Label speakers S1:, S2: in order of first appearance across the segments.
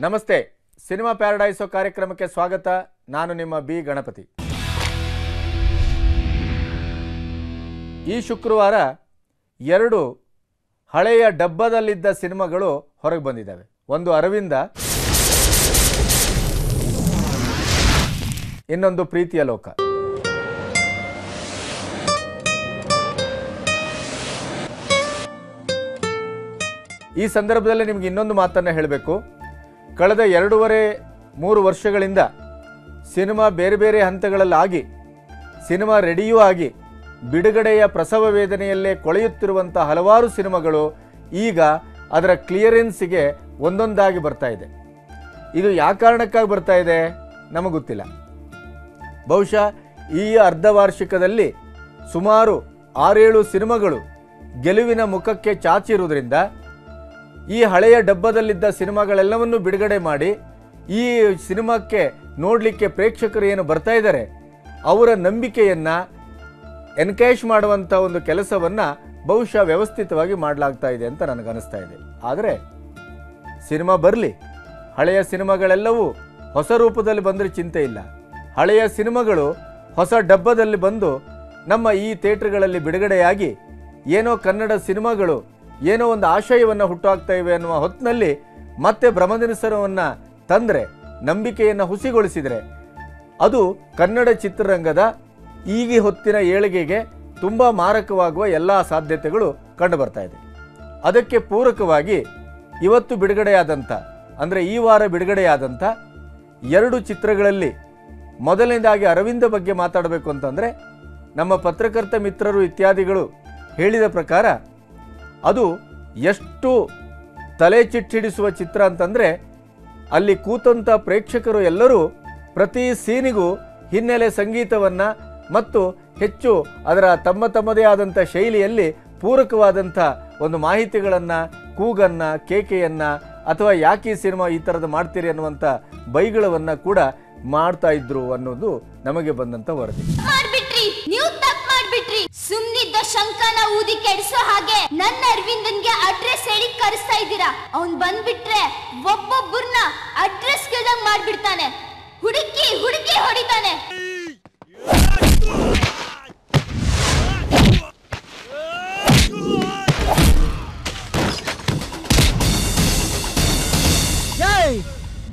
S1: ನಮಸ್ತೆ. ಸಿನಿಮಾ ಪ್ಯಾರಡೈಸೋ ಕಾರ್ಯಕ್ರಮಕ್ಕೆ ಸ್ವಾಗತ. ನಾನು ನಿಮ್ಮ ಬಿ ಗಣಪತಿ. ಈ ಶುಕ್ರವಾರ ಎರಡು ಹಳೆಯ ಡಬ್ಬದಲ್ಲಿದ್ದ ಸಿನಿಮಾಗಳು ಹೊರಗೆ ಬಂದಿದ್ದಾವೆ. ಒಂದು ಅರವಿಂದ, ಇನ್ನೊಂದು ಪ್ರೀತಿಯ ಲೋಕ. ಈ ಸಂದರ್ಭದಲ್ಲಿ ನಿಮ್ಗೆ ಇನ್ನೊಂದು ಮಾತನ್ನು ಹೇಳಬೇಕು. ಕಳೆದ ಎರಡೂವರೆ, ಮೂರು ವರ್ಷಗಳಿಂದ ಸಿನಿಮಾ ಬೇರೆ ಬೇರೆ ಹಂತಗಳಲ್ಲಾಗಿ, ಸಿನಿಮಾ ರೆಡಿಯೂ ಆಗಿ, ಬಿಡುಗಡೆಯ ಪ್ರಸವ ವೇದನೆಯಲ್ಲೇ ಕೊಳೆಯುತ್ತಿರುವಂಥ ಹಲವಾರು ಸಿನಿಮಾಗಳು ಈಗ ಅದರ ಕ್ಲಿಯರೆನ್ಸಿಗೆ ಒಂದೊಂದಾಗಿ ಬರ್ತಾ ಇದೆ. ಇದು ಯಾವ ಕಾರಣಕ್ಕಾಗಿ ಬರ್ತಾ ಇದೆ? ನಮಗೆ ಗೊತ್ತಿಲ್ಲ. ಬಹುಶಃ ಈ ಅರ್ಧ ವಾರ್ಷಿಕದಲ್ಲಿ ಸುಮಾರು ಆರೇಳು ಸಿನಿಮಾಗಳು ಗೆಲುವಿನ ಮುಖಕ್ಕೆ ಚಾಚಿರುವುದರಿಂದ ಈ ಹಳೆಯ ಡಬ್ಬದಲ್ಲಿದ್ದ ಸಿನಿಮಾಗಳೆಲ್ಲವನ್ನು ಬಿಡುಗಡೆ ಮಾಡಿ ಈ ಸಿನಿಮಾಕ್ಕೆ ನೋಡಲಿಕ್ಕೆ ಪ್ರೇಕ್ಷಕರು ಏನು ಬರ್ತಾ ಇದ್ದಾರೆ, ಅವರ ನಂಬಿಕೆಯನ್ನು ಎನ್ಕೇಶ್ ಮಾಡುವಂಥ ಒಂದು ಕೆಲಸವನ್ನು ಬಹುಶಃ ವ್ಯವಸ್ಥಿತವಾಗಿ ಮಾಡಲಾಗ್ತಾ ಇದೆ ಅಂತ ನನಗನ್ನಿಸ್ತಾ ಇದೆ. ಆದರೆ ಸಿನಿಮಾ ಬರಲಿ, ಹಳೆಯ ಸಿನಿಮಾಗಳೆಲ್ಲವೂ ಹೊಸ ರೂಪದಲ್ಲಿ ಬಂದರೆ ಚಿಂತೆ ಇಲ್ಲ. ಹಳೆಯ ಸಿನಿಮಾಗಳು ಹೊಸ ಡಬ್ಬದಲ್ಲಿ ಬಂದು ನಮ್ಮ ಈ ಥಿಯೇಟ್ರ್ಗಳಲ್ಲಿ ಬಿಡುಗಡೆಯಾಗಿ ಏನೋ ಕನ್ನಡ ಸಿನಿಮಾಗಳು ಏನೋ ಒಂದು ಆಶಯವನ್ನು ಹುಟ್ಟುಹಾಕ್ತಾ ಇವೆ ಅನ್ನುವ ಹೊತ್ತಿನಲ್ಲಿ ಮತ್ತೆ ಭ್ರಮದಿನಸರವನ್ನು ತಂದರೆ, ನಂಬಿಕೆಯನ್ನು ಹುಸಿಗೊಳಿಸಿದರೆ, ಅದು ಕನ್ನಡ ಚಿತ್ರರಂಗದ ಈಗ ಹೊತ್ತಿನ ಏಳಿಗೆಗೆ ತುಂಬ ಮಾರಕವಾಗುವ ಎಲ್ಲ ಸಾಧ್ಯತೆಗಳು ಕಂಡುಬರ್ತಾ ಇದೆ. ಅದಕ್ಕೆ ಪೂರಕವಾಗಿ ಇವತ್ತು ಬಿಡುಗಡೆಯಾದಂಥ, ಅಂದರೆ ಈ ವಾರ ಬಿಡುಗಡೆಯಾದಂಥ ಎರಡು ಚಿತ್ರಗಳಲ್ಲಿ ಮೊದಲನೇದಾಗಿ ಅರವಿಂದ ಬಗ್ಗೆ ಮಾತಾಡಬೇಕು ಅಂತಂದರೆ, ನಮ್ಮ ಪತ್ರಕರ್ತ ಮಿತ್ರರು ಇತ್ಯಾದಿಗಳು ಹೇಳಿದ ಪ್ರಕಾರ ಅದು ಎಷ್ಟು ತಲೆ ಚಿಟ್ಟಿಡಿಸುವ ಚಿತ್ರ ಅಂತಂದರೆ ಅಲ್ಲಿ ಕೂತಂಥ ಪ್ರೇಕ್ಷಕರು ಎಲ್ಲರೂ ಪ್ರತಿ ಸೀನಿಗೂ ಹಿನ್ನೆಲೆ ಸಂಗೀತವನ್ನು ಮತ್ತು ಹೆಚ್ಚು ಅದರ ತಮ್ಮ ತಮ್ಮದೇ ಆದಂಥ ಶೈಲಿಯಲ್ಲಿ ಪೂರಕವಾದಂಥ ಒಂದು ಮಾಹಿತಿಗಳನ್ನು, ಕೂಗನ್ನು, ಕೇಕೆಯನ್ನು ಅಥವಾ ಯಾಕೆ ಸಿನಿಮಾ ಈ ಥರದ್ದು ಮಾಡ್ತೀರಿ ಅನ್ನುವಂಥ ಬೈಗಳವನ್ನು ಕೂಡ ಮಾಡ್ತಾ ಇದ್ರು ಅನ್ನೋದು ನಮಗೆ ಬಂದಂಥ ವರದಿ.
S2: ನೀವು ಸುಮ್ನಿದ್ದ ಶಂಕನ ಊದಿ ಕೆಡಿಸೋ ಹಾಗೆ ನನ್ನ ಅರವಿಂದನ್ಗೆ ಅಡ್ರೆಸ್ ಹೇಳಿ ಕರೆಸ್ತಾ ಇದ್ದೀರಾ? ಅವ್ನ್ ಬಂದ್ಬಿಟ್ರೆ ಒಬ್ಬೊಬ್ಬರನ್ನ ಅಡ್ರೆಸ್ ಕೇಳ್ದಂಗ್ ಮಾಡ್ಬಿಡ್ತಾನೆ. ಹುಡುಕಿ ಹುಡುಕಿ ಹೊಡಿತಾನೆ.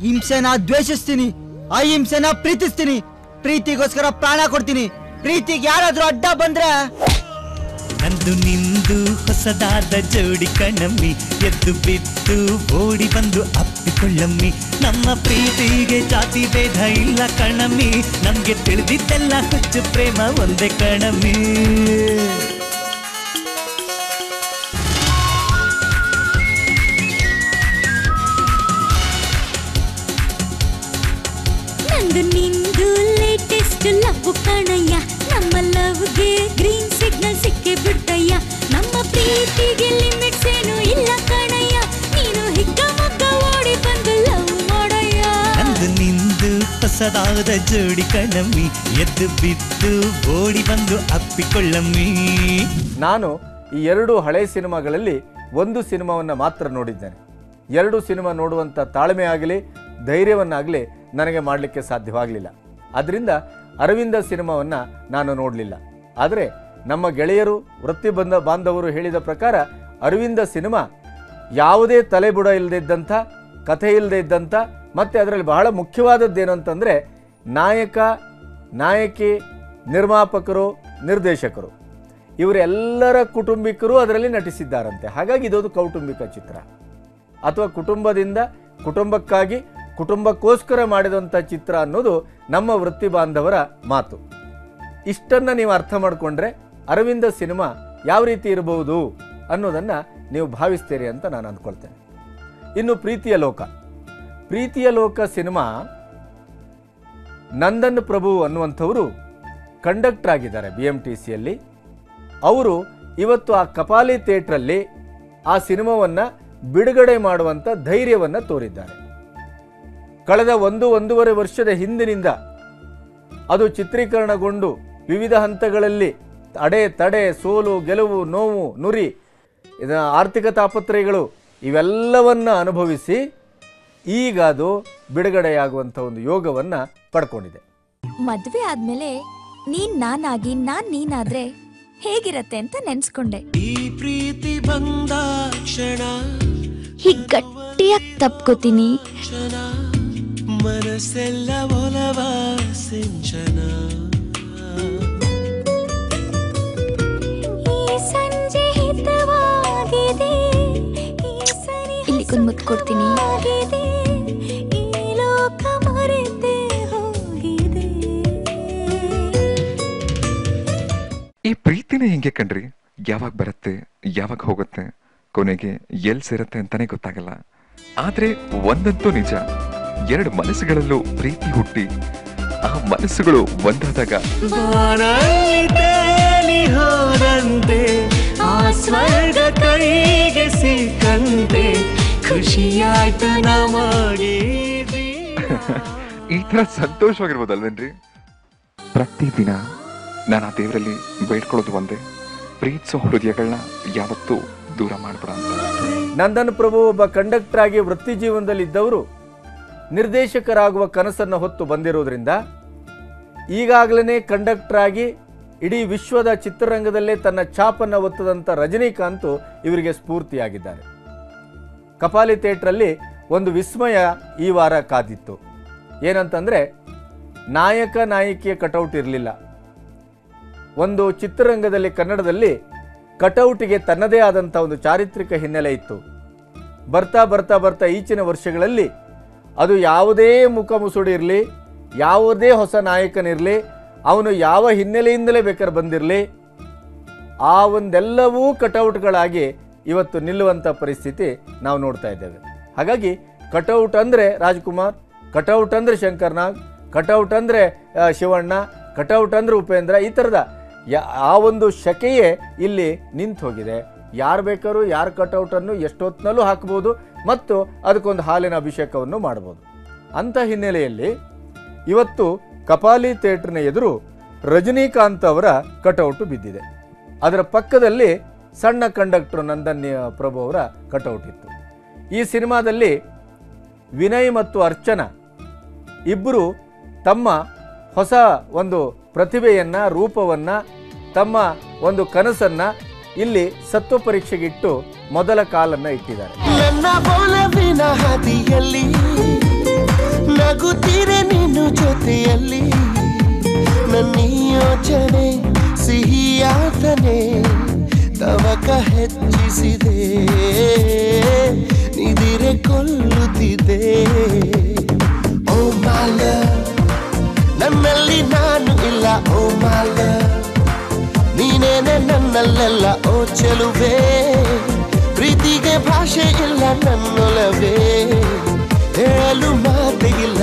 S3: ಹಿಂಸೆನ ದ್ವೇಷಿಸ್ತೀನಿ ಆ ಹಿಂಸೆನ ಪ್ರೀತಿಸ್ತೀನಿ, ಪ್ರೀತಿಗೋಸ್ಕರ ಪ್ರಾಣ ಕೊಡ್ತೀನಿ. ಪ್ರೀತಿಗೆ ಯಾರಾದ್ರೂ ಅಡ್ಡ ಬಂದ್ರೆ?
S4: ನಂದು ನಿಂದು ಹೊಸದಾದ ಜೋಡಿ ಕಣಮ್ಮಿ. ಎದ್ದು ಬಿದ್ದು ಓಡಿ ಬಂದು ಅಪ್ಪಿಕೊಳ್ಳಮ್ಮಿ. ನಮ್ಮ ಪ್ರೀತಿಗೆ ಜಾತಿ ಭೇದ ಇಲ್ಲ ಕಣಮ್ಮಿ. ನಮ್ಗೆ ತಿಳಿದಿದ್ದೆಲ್ಲ ಹುಚ್ಚು ಪ್ರೇಮ ಒಂದೇ ಕಣಮ್ಮಿ.
S5: ಲವ್ಗೆ ಗ್ರೀನ್ ಸಿಗ್ನಲ್ ಸಿಕ್ಕಿ ಬಿಡ್ತಯ್ಯ. ನಮ್ಮ ಪ್ರೀತಿಗೆ ಲಿಮಿಟ್ಸ್ ಏನು ಇಲ್ಲ ಕಣಯ್ಯ. ನೀನು ಹಿಗ್ಗ ಮಗ್ಗ ಓಡಿ ಬಂದು ಲವ್ ಮಾಡಯ್ಯ.
S4: ಅಂದು ನಿಂದು ಹೊಸದಾದ ಜೋಡಿ ಕಣಮ್ಮಿ. ಎದ್ದು ಬಿದ್ದು ಓಡಿ ಬಂದು ಅಪ್ಪಿಕೊಳ್ಳಮ್ಮಿ.
S1: ನಾನು ಈ ಎರಡು ಹಳೆ ಸಿನಿಮಾಗಳಲ್ಲಿ ಒಂದು ಸಿನಿಮಾವನ್ನು ಮಾತ್ರ ನೋಡಿದ್ದೇನೆ. ಎರಡು ಸಿನಿಮಾ ನೋಡುವಂಥ ತಾಳ್ಮೆ ಆಗಲಿ ಧೈರ್ಯವನ್ನಾಗಲಿ ನನಗೆ ಮಾಡಲಿಕ್ಕೆ ಸಾಧ್ಯವಾಗಲಿಲ್ಲ. ಅದರಿಂದ ಅರವಿಂದ ಸಿನಿಮಾವನ್ನು ನಾನು ನೋಡಲಿಲ್ಲ. ಆದರೆ ನಮ್ಮ ಗೆಳೆಯರು, ವೃತ್ತಿ ಬಂದ ಬಾಂಧವರು ಹೇಳಿದ ಪ್ರಕಾರ ಅರವಿಂದ ಸಿನಿಮಾ ಯಾವುದೇ ತಲೆಬುಡ ಇಲ್ಲದೆ ಇದ್ದಂಥ ಕಥೆ ಇಲ್ಲದೆ ಇದ್ದಂಥ ಮತ್ತು ಅದರಲ್ಲಿ ಬಹಳ ಮುಖ್ಯವಾದದ್ದೇನು ಅಂತಂದರೆ ನಾಯಕ, ನಾಯಕಿ, ನಿರ್ಮಾಪಕರು, ನಿರ್ದೇಶಕರು. ಇವರೆಲ್ಲರ ಕುಟುಂಬಿಕರು ಅದರಲ್ಲಿ ನಟಿಸಿದ್ದಾರಂತೆ. ಹಾಗಾಗಿ ಇದೊಂದು ಕೌಟುಂಬಿಕ ಚಿತ್ರ. ಅಥವಾ ಕುಟುಂಬದಿಂದ ಕುಟುಂಬಕ್ಕಾಗಿ ಕುಟುಂಬಕ್ಕೋಸ್ಕರ ಮಾಡಿದಂಥ ಚಿತ್ರ ಅನ್ನೋದು ನಮ್ಮ ವೃತ್ತಿ ಬಾಂಧವರ ಮಾತು. ಇಷ್ಟನ್ನು ನೀವು ಅರ್ಥ ಮಾಡಿಕೊಂಡ್ರೆ ಅರವಿಂದ ಸಿನಿಮಾ ಯಾವ ರೀತಿ ಇರಬಹುದು ಅನ್ನೋದನ್ನು ನೀವು ಭಾವಿಸ್ತೀರಿ ಅಂತ ನಾನು ಅಂದ್ಕೊಳ್ತೇನೆ. ಇನ್ನು ಪ್ರೀತಿಯ ಲೋಕ. ಪ್ರೀತಿಯ ಲೋಕ ಸಿನಿಮಾ ನಂದನ್ ಪ್ರಭು ಅನ್ನುವಂಥವರು ಕಂಡಕ್ಟರ್ ಆಗಿದ್ದಾರೆ ಬಿ ಎಂ ಟಿ ಅವರು ಇವತ್ತು ಆ ಕಪಾಲಿ ಥಿಯೇಟ್ರಲ್ಲಿ ಆ ಸಿನಿಮಾವನ್ನು ಬಿಡುಗಡೆ ಮಾಡುವಂಥ ಧೈರ್ಯವನ್ನು ತೋರಿದ್ದಾರೆ. ಕಳೆದ ಒಂದು ಒಂದೂವರೆ ವರ್ಷದ ಹಿಂದಿನಿಂದ ಅದು ಚಿತ್ರೀಕರಣಗೊಂಡು ವಿವಿಧ ಹಂತಗಳಲ್ಲಿ ಅಡೆ ತಡೆ ಸೋಲು ಗೆಲುವು ನೋವು ನುರಿ ಇದ ಆರ್ಥಿಕ ತಾಪತ್ರಯಗಳು ಇವೆಲ್ಲವನ್ನು ಅನುಭವಿಸಿ ಈಗ ಅದು ಬಿಡುಗಡೆಯಾಗುವಂಥ ಒಂದು ಯೋಗವನ್ನು ಪಡ್ಕೊಂಡಿದೆ.
S6: ಮದುವೆ ಆದ್ಮೇಲೆ ನೀನ್ ನಾನಾಗಿ ನಾನ್ ನೀನಾದ್ರೆ ಹೇಗಿರತ್ತೆ ಅಂತ ನೆನ್ಸ್ಕೊಂಡೆ.
S4: ಈ ಪ್ರೀತಿ ಬಂದ ಕ್ಷಣ
S6: ಹೀಗ್ ಗಟ್ಟಿಯಾಗಿ ತಪ್ಕೋತೀನಿ.
S4: ಕ್ಷಣ ಮನಸ್ಸೆಲ್ಲ ಒಲವ ಸಿಂಚನ.
S6: ಕೊಡ್ತೀನಿ. ಈ ಲೋಕ ಮರೆತೇ ಹೋಗಿದೆ.
S7: ಈ ಪ್ರೀತಿನೇ ಹಿಂಗೆ ಕಣ್ರಿ ಯಾವಾಗ ಬರುತ್ತೆ ಯಾವಾಗ ಹೋಗುತ್ತೆ ಕೊನೆಗೆ ಎಲ್ ಸೇರುತ್ತೆ ಅಂತಾನೆ ಗೊತ್ತಾಗಲ್ಲ. ಆದ್ರೆ ಒಂದಂತೂ ನಿಜ ಎರಡು ಮನಸ್ಸುಗಳಲ್ಲೂ ಪ್ರೀತಿ ಹುಟ್ಟಿ ಆ ಮನಸ್ಸುಗಳು ಒಂದಾದಾಗ
S4: ಆ ಸ್ವರ್ಗ ಕೈಗೆ ಸಿಕ್ಕಂತೆ ಖುಷಿಯಾಯ್ತು ನಮಗೆ
S7: ಈ ತರ ಸಂತೋಷವಾಗಿರ್ಬೋದಲ್ವೇನ್ರಿ? ಪ್ರತಿದಿನ ನಾನು ಆ ದೇವರಲ್ಲಿ ಬೇಡ್ಕೊಳ್ಳೋದು ಒಂದೇ. ಪ್ರೀತಿಸೋ ಹೃದಯಗಳನ್ನ ಯಾವತ್ತೂ ದೂರ ಮಾಡ್ಬಿಡ ಅಂತ.
S1: ನಂದನ್ ಪ್ರಭು ಒಬ್ಬ ಕಂಡಕ್ಟರ್ ಆಗಿ ವೃತ್ತಿ ಜೀವನದಲ್ಲಿ ಇದ್ದವರು ನಿರ್ದೇಶಕರಾಗುವ ಕನಸನ್ನು ಹೊತ್ತು ಬಂದಿರೋದ್ರಿಂದ ಈಗಾಗಲೇ ಕಂಡಕ್ಟರ್ ಆಗಿ ಇಡೀ ವಿಶ್ವದ ಚಿತ್ರರಂಗದಲ್ಲೇ ತನ್ನ ಛಾಪನ್ನು ಒತ್ತದಂಥ ರಜನಿಕಾಂತ್ ಇವರಿಗೆ ಸ್ಫೂರ್ತಿಯಾಗಿದ್ದಾರೆ. ಕಪಾಲಿ ಥಿಯೇಟ್ರಲ್ಲಿ ಒಂದು ವಿಸ್ಮಯ ಈ ವಾರ ಕಾದಿತ್ತು. ಏನಂತಂದರೆ, ನಾಯಕ ನಾಯಕಿಯ ಕಟೌಟ್ ಇರಲಿಲ್ಲ. ಒಂದು ಚಿತ್ರರಂಗದಲ್ಲಿ ಕನ್ನಡದಲ್ಲಿ ಕಟೌಟಿಗೆ ತನ್ನದೇ ಆದಂಥ ಒಂದು ಚಾರಿತ್ರಿಕ ಹಿನ್ನೆಲೆ ಇತ್ತು. ಬರ್ತಾ ಬರ್ತಾ ಬರ್ತಾ ಈಚಿನ ವರ್ಷಗಳಲ್ಲಿ ಅದು ಯಾವುದೇ ಮುಖ ಮುಸುಡಿ ಇರಲಿ, ಯಾವುದೇ ಹೊಸ ನಾಯಕನಿರಲಿ, ಅವನು ಯಾವ ಹಿನ್ನೆಲೆಯಿಂದಲೇ ಬೇಕಾದ್ರೆ ಬಂದಿರಲಿ, ಆ ಒಂದೆಲ್ಲವೂ ಕಟೌಟ್ಗಳಾಗಿ ಇವತ್ತು ನಿಲ್ಲುವಂಥ ಪರಿಸ್ಥಿತಿ ನಾವು ನೋಡ್ತಾ ಇದ್ದೇವೆ. ಹಾಗಾಗಿ ಕಟೌಟ್ ಅಂದರೆ ರಾಜ್ಕುಮಾರ್, ಕಟೌಟ್ ಅಂದರೆ ಶಂಕರ್ನಾಗ್, ಕಟೌಟ್ ಅಂದರೆ ಶಿವಣ್ಣ, ಕಟೌಟ್ ಅಂದರೆ ಉಪೇಂದ್ರ ಈ ಥರದ ಆ ಒಂದು ಶಕೆಯೇ ಇಲ್ಲಿ ನಿಂತು ಹೋಗಿದೆ. ಯಾರು ಬೇಕಾದ್ರೂ ಯಾರು ಕಟೌಟನ್ನು ಎಷ್ಟೊತ್ತಿನಲ್ಲೂ ಹಾಕ್ಬೋದು ಮತ್ತು ಅದಕ್ಕೊಂದು ಹಾಲಿನ ಅಭಿಷೇಕವನ್ನು ಮಾಡ್ಬೋದು. ಅಂಥ ಹಿನ್ನೆಲೆಯಲ್ಲಿ ಇವತ್ತು ಕಪಾಲಿ ಥಿಯೇಟ್ರ್ನ ಎದುರು ರಜನೀಕಾಂತ್ ಅವರ ಕಟೌಟು ಬಿದ್ದಿದೆ. ಅದರ ಪಕ್ಕದಲ್ಲಿ ಸಣ್ಣ ಕಂಡಕ್ಟರ್ ನಂದನ್ ಪ್ರಭು ಅವರ ಕಟೌಟ್ ಇತ್ತು. ಈ ಸಿನಿಮಾದಲ್ಲಿ ವಿನಯ್ ಮತ್ತು ಅರ್ಚನಾ ಇಬ್ಬರು ತಮ್ಮ ಹೊಸ ಒಂದು ಪ್ರತಿಭೆಯನ್ನ, ರೂಪವನ್ನ, ತಮ್ಮ ಒಂದು ಕನಸನ್ನ ಇಲ್ಲಿ ಸತ್ವ ಪರೀಕ್ಷೆಗಿಟ್ಟು ಮೊದಲ ಕಾಲನ್ನು ಇಟ್ಟಿದ್ದಾರೆ.
S8: ಜೊತೆಯಲ್ಲಿ. ನನ್ನ ಯೋಚನೆ ತವಕ ಹೆಚ್ಚಿಸಿದೆ, ನಿದಿರೆ ಕೊಲ್ಲುತ್ತಿದೆ. ಓ ಮಾಲ ನನ್ನಲ್ಲಿ ನಾನು ಇಲ್ಲ, ಓ ಮಾಲ ನೀನೇನೆ ನನ್ನಲ್ಲೆಲ್ಲ, ಓ ಚೆಲುವೆ. ಪ್ರೀತಿಗೆ ಭಾಷೆ ಇಲ್ಲ, ನನ್ನೊಲವೇ. ಹೇಳಲು ಮಾತೆ ಇಲ್ಲ